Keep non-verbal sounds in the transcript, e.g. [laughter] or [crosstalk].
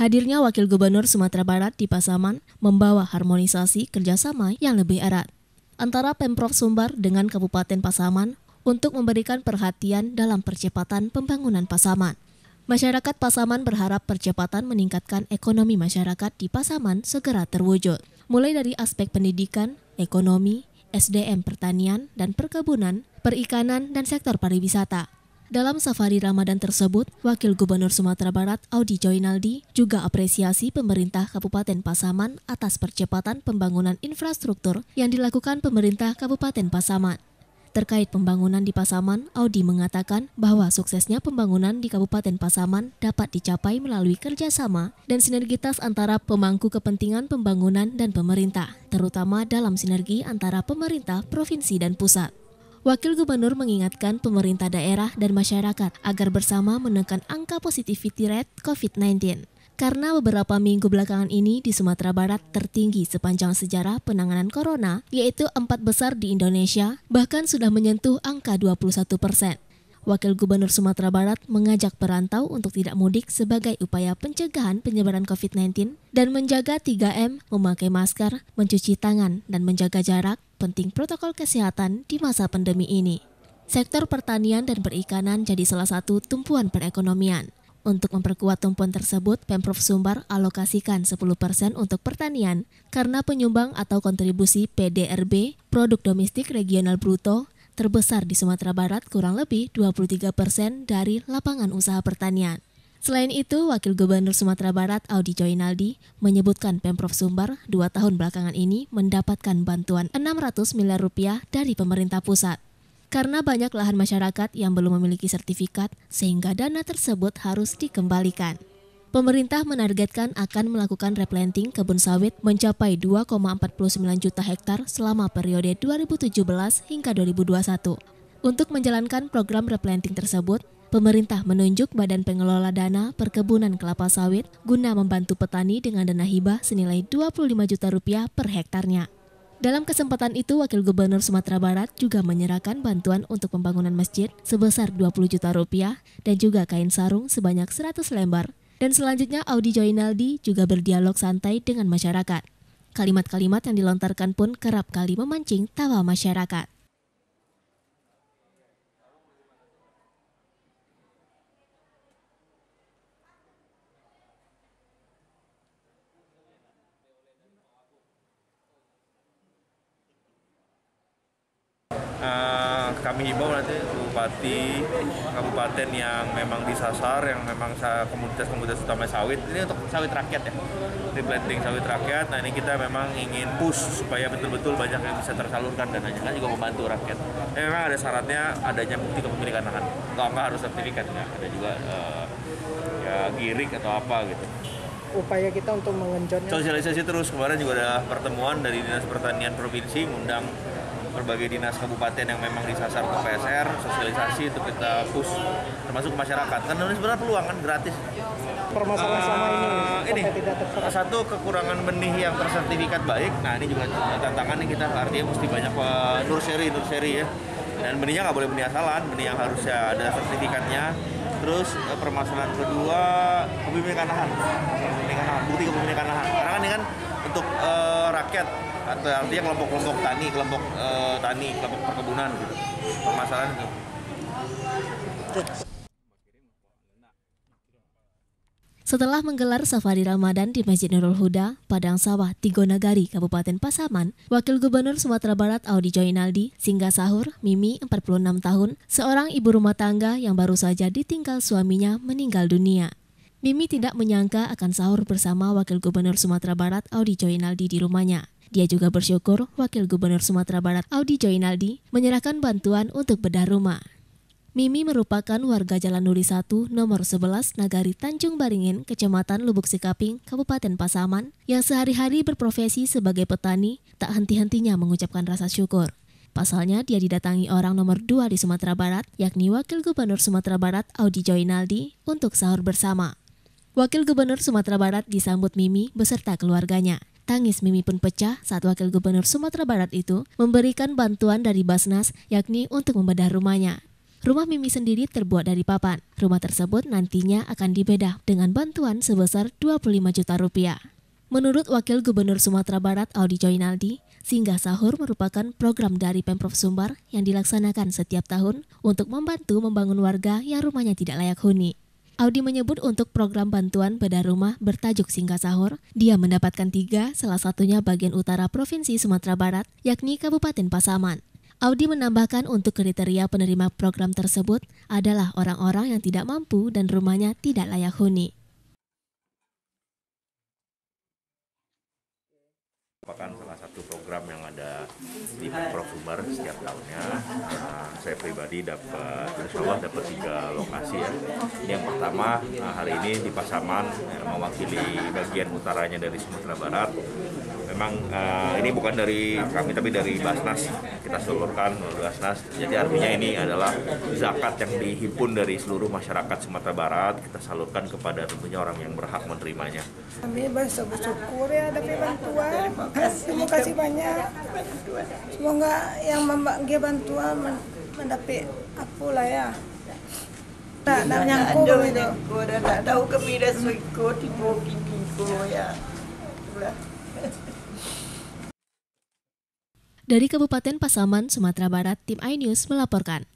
Hadirnya Wakil Gubernur Sumatera Barat di Pasaman membawa harmonisasi kerjasama yang lebih erat antara Pemprov Sumbar dengan Kabupaten Pasaman untuk memberikan perhatian dalam percepatan pembangunan Pasaman. Masyarakat Pasaman berharap percepatan meningkatkan ekonomi masyarakat di Pasaman segera terwujud, mulai dari aspek pendidikan, ekonomi, SDM pertanian dan perkebunan, perikanan, dan sektor pariwisata. Dalam safari Ramadan tersebut, Wakil Gubernur Sumatera Barat Audi Joinaldi juga apresiasi pemerintah Kabupaten Pasaman atas percepatan pembangunan infrastruktur yang dilakukan pemerintah Kabupaten Pasaman. Terkait pembangunan di Pasaman, Audi mengatakan bahwa suksesnya pembangunan di Kabupaten Pasaman dapat dicapai melalui kerjasama dan sinergitas antara pemangku kepentingan pembangunan dan pemerintah, terutama dalam sinergi antara pemerintah, provinsi, dan pusat. Wakil Gubernur mengingatkan pemerintah daerah dan masyarakat agar bersama menekan angka positivity rate COVID-19. Karena beberapa minggu belakangan ini di Sumatera Barat tertinggi sepanjang sejarah penanganan corona, yaitu empat besar di Indonesia, bahkan sudah menyentuh angka 21 persen. Wakil Gubernur Sumatera Barat mengajak perantau untuk tidak mudik sebagai upaya pencegahan penyebaran COVID-19 dan menjaga 3M, memakai masker, mencuci tangan, dan menjaga jarak, penting protokol kesehatan di masa pandemi ini. Sektor pertanian dan perikanan jadi salah satu tumpuan perekonomian. Untuk memperkuat tumpuan tersebut, Pemprov Sumbar alokasikan 10% untuk pertanian karena penyumbang atau kontribusi PDRB, produk domestik regional bruto, terbesar di Sumatera Barat kurang lebih 23 persen dari lapangan usaha pertanian. Selain itu, Wakil Gubernur Sumatera Barat Audi Joinaldi menyebutkan Pemprov Sumbar dua tahun belakangan ini mendapatkan bantuan 600 miliar rupiah dari pemerintah pusat. Karena banyak lahan masyarakat yang belum memiliki sertifikat, sehingga dana tersebut harus dikembalikan. Pemerintah menargetkan akan melakukan replanting kebun sawit mencapai 2,49 juta hektar selama periode 2017 hingga 2021. Untuk menjalankan program replanting tersebut, pemerintah menunjuk Badan Pengelola Dana Perkebunan Kelapa Sawit guna membantu petani dengan dana hibah senilai 25 juta rupiah per hektarnya. Dalam kesempatan itu, Wakil Gubernur Sumatera Barat juga menyerahkan bantuan untuk pembangunan masjid sebesar 20 juta rupiah dan juga kain sarung sebanyak 100 lembar dan selanjutnya Audi Joinaldi juga berdialog santai dengan masyarakat. Kalimat-kalimat yang dilontarkan pun kerap kali memancing tawa masyarakat. Uh, kami himbau nanti bupati kabupaten yang memang disasar yang memang komunitas-komunitas utama sawit. Ini untuk sawit rakyat ya? Replanting sawit rakyat. Nah ini kita memang ingin push supaya betul-betul banyak yang bisa tersalurkan dan hanya kan juga membantu rakyat. Ya, memang ada syaratnya adanya bukti kepemilikan lahan. Nggak, nggak harus sertifikat nggak ada juga uh, ya girik atau apa gitu. Upaya kita untuk mengenjotnya. Sosialisasi terus. Kemarin juga ada pertemuan dari dinas pertanian provinsi mengundang berbagai dinas kabupaten yang memang disasar ke PSR sosialisasi untuk kita push termasuk masyarakat. Karena ini sebenarnya peluang kan gratis. Permasalahan selama ini. Uh, ini. Tidak satu kekurangan benih yang tersertifikat baik nah ini juga tantangan nih kita artinya mesti banyak uh, nursery nursery ya. Dan benihnya nggak boleh benih asalan benih yang harusnya ada sertifikatnya. Terus uh, permasalahan kedua kepemilikan lahan. Kepemilikan lahan bukti kepemilikan lahan. Karena kan ini kan untuk uh, rakyat atau artinya kelompok-kelompok tani, kelompok uh, tani, kelompok perkebunan gitu. Permasalahan itu. Setelah menggelar safari Ramadan di Masjid Nurul Huda, Padang Sawah, Tigo Nagari, Kabupaten Pasaman, Wakil Gubernur Sumatera Barat Audi Joinaldi singgah sahur Mimi 46 tahun, seorang ibu rumah tangga yang baru saja ditinggal suaminya meninggal dunia. Mimi tidak menyangka akan sahur bersama Wakil Gubernur Sumatera Barat Audi Joinaldi di rumahnya. Dia juga bersyukur Wakil Gubernur Sumatera Barat Audi Joinaldi menyerahkan bantuan untuk bedah rumah. Mimi merupakan warga Jalan Nuri 1 nomor 11 Nagari Tanjung Baringin, Kecamatan Lubuk Sikaping, Kabupaten Pasaman, yang sehari-hari berprofesi sebagai petani, tak henti-hentinya mengucapkan rasa syukur. Pasalnya, dia didatangi orang nomor 2 di Sumatera Barat, yakni Wakil Gubernur Sumatera Barat Audi Joinaldi, untuk sahur bersama. Wakil Gubernur Sumatera Barat disambut Mimi beserta keluarganya. Tangis Mimi pun pecah saat Wakil Gubernur Sumatera Barat itu memberikan bantuan dari Basnas yakni untuk membedah rumahnya. Rumah Mimi sendiri terbuat dari papan. Rumah tersebut nantinya akan dibedah dengan bantuan sebesar 25 juta rupiah. Menurut Wakil Gubernur Sumatera Barat Audi Joinaldi, Singgah Sahur merupakan program dari Pemprov Sumbar yang dilaksanakan setiap tahun untuk membantu membangun warga yang rumahnya tidak layak huni. Audi menyebut untuk program bantuan bedah rumah bertajuk Singgah Sahur, dia mendapatkan tiga, salah satunya bagian utara Provinsi Sumatera Barat, yakni Kabupaten Pasaman. Audi menambahkan untuk kriteria penerima program tersebut adalah orang-orang yang tidak mampu dan rumahnya tidak layak huni. merupakan salah satu program yang ada di Sumbar setiap tahunnya. Saya pribadi dapat, insya Allah dapat tiga lokasi ya. Ini yang pertama nah, hari ini di Pasaman ya, mewakili bagian utaranya dari Sumatera Barat. Memang uh, ini bukan dari kami tapi dari Basnas. Kita seluruhkan melalui Basnas. Jadi artinya ini adalah zakat yang dihimpun dari seluruh masyarakat Sumatera Barat. Kita salurkan kepada tentunya orang yang berhak menerimanya. Kami bersyukur ya dapat bantuan. [laughs] Terima kasih banyak. Semoga yang membagi bantuan mendapat aku lah ya. Tak nak nyangkut itu tak tahu kami dah ikut ibu pipi ya. Dari Kabupaten Pasaman, Sumatera Barat, tim iNews melaporkan.